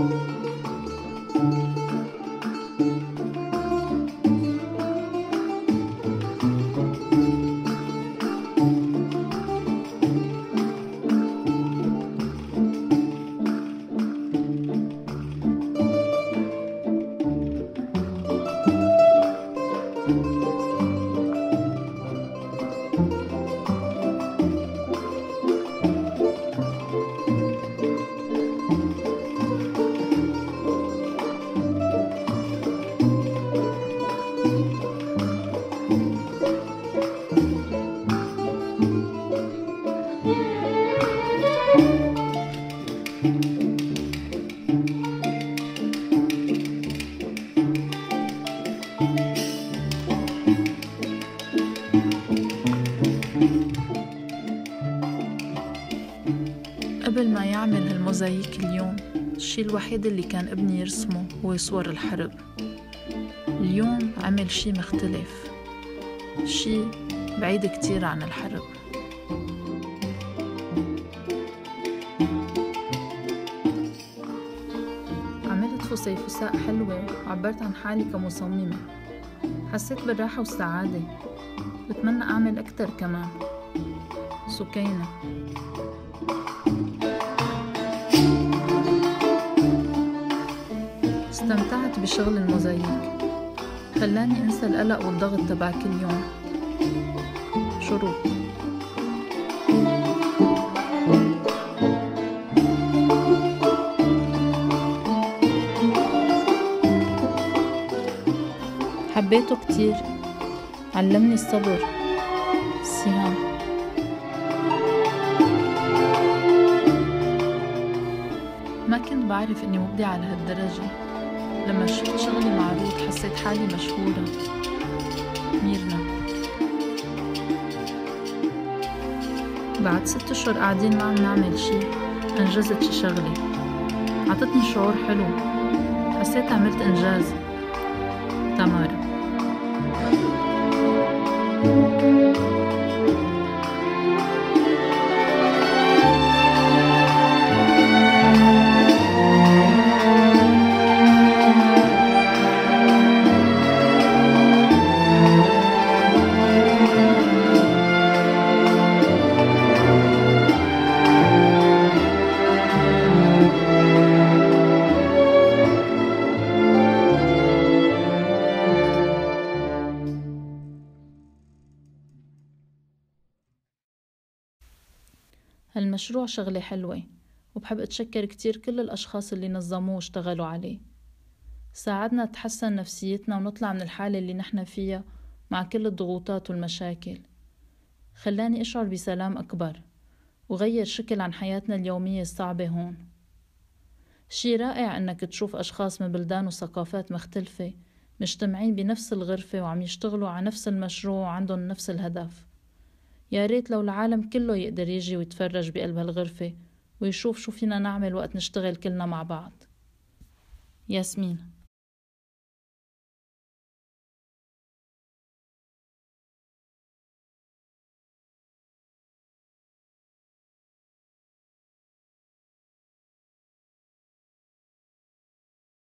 قبل ما يعمل هالموزايك اليوم؟ الشي الوحيد اللي كان ابني يرسمه هو صور الحرب. اليوم عمل شي مختلف. شي بعيد كتير عن الحرب. عملت فسيفساء حلوة وعبرت عن حالي كمصممة. حسيت بالراحة والسعادة. بتمنى أعمل أكتر كمان. سكينة. بشغل الموزاييك خلاني أنسى القلق والضغط تبع كل يوم. شروط حبيته كتير. علمني الصبر. السهام ما كنت بعرف إني مبدعة لهالدرجة. لما شفت شغلي معروض حسيت حالي مشهورة. ميرنا. بعد ست أشهر قاعدين ما عم نعمل شي أنجزت شي شغلة. عطتني شعور حلو. حسيت عملت إنجاز. تمارا هالمشروع شغلة حلوة وبحب أتشكر كتير كل الأشخاص اللي نظموه واشتغلوا عليه. ساعدنا تحسن نفسيتنا ونطلع من الحالة اللي نحن فيها مع كل الضغوطات والمشاكل. خلاني أشعر بسلام أكبر وغير شكل عن حياتنا اليومية الصعبة هون. شي رائع إنك تشوف أشخاص من بلدان وثقافات مختلفة مجتمعين بنفس الغرفة وعم يشتغلوا على نفس المشروع وعندهم نفس الهدف. يا ريت لو العالم كله يقدر يجي ويتفرج بقلب هالغرفة ويشوف شو فينا نعمل وقت نشتغل كلنا مع بعض. ياسمين.